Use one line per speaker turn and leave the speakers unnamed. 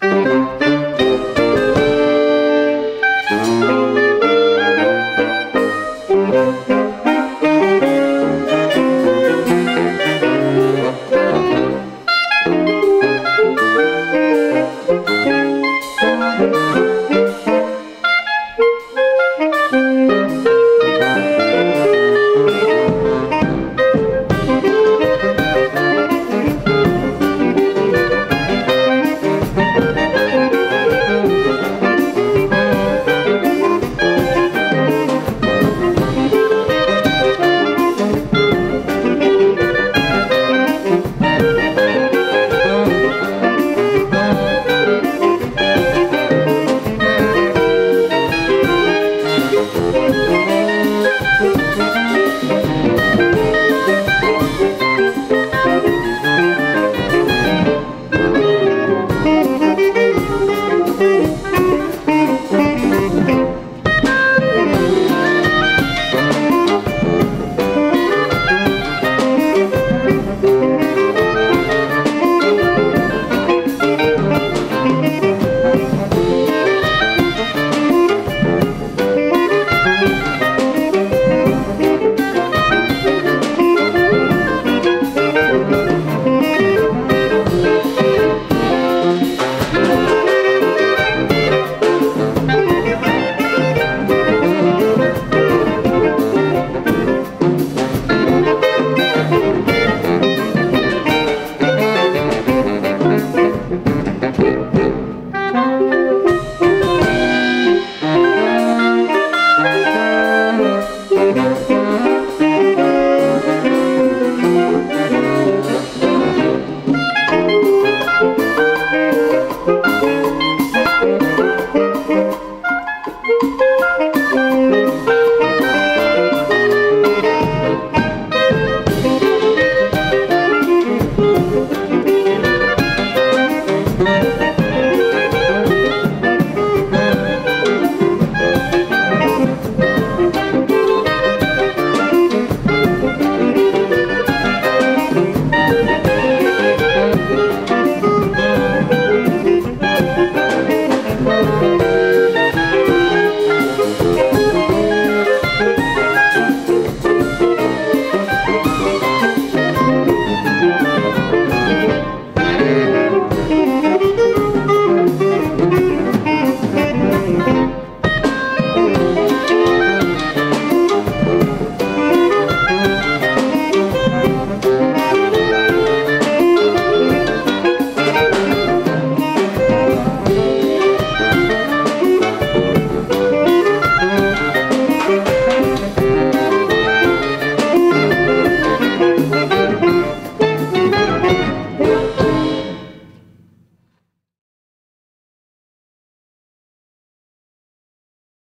Thank you. Música Thank you.